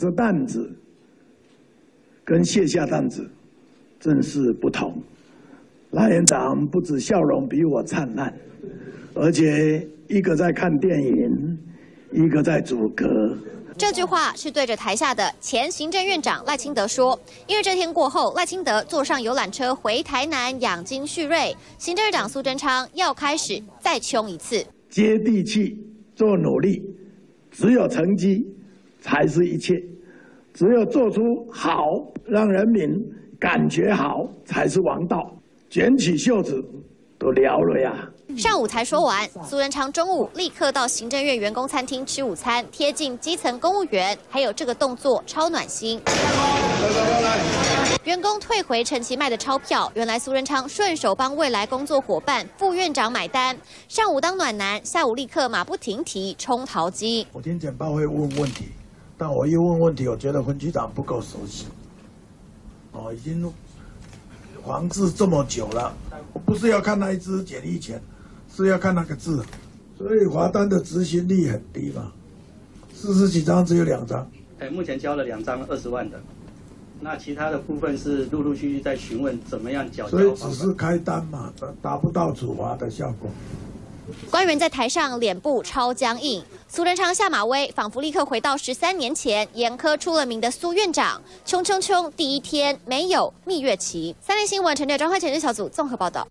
着担子跟卸下担子真是不同。赖院长不止笑容比我灿烂，而且一个在看电影，一个在组歌。这句话是对着台下的前行政院长赖清德说，因为这天过后，赖清德坐上游览车回台南养精蓄锐，行政院长苏贞昌要开始再冲一次，接地气，做努力，只有成绩才是一切，只有做出好，让人民感觉好才是王道。卷起袖子都聊了呀。上午才说完，苏仁昌中午立刻到行政院员工餐厅吃午餐，贴近基层公务员，还有这个动作超暖心。员工退回陈其迈的钞票，原来苏仁昌顺手帮未来工作伙伴副院长买单。上午当暖男，下午立刻马不停蹄冲淘机。我听简报会问问题，但我一问问题，我觉得分局长不够熟悉。哦，已经。黄字这么久了，我不是要看那一支简历钱，是要看那个字，所以华单的执行力很低嘛，四十几张只有两张。哎，目前交了两张二十万的，那其他的部分是陆陆续续在询问怎么样缴。所以只是开单嘛，达不到处罚的效果。官员在台上脸部超僵硬，苏贞昌下马威，仿佛立刻回到十三年前，严苛出了名的苏院长。冲冲冲！第一天没有蜜月期。三立新闻陈列张慧前日小组综合报道。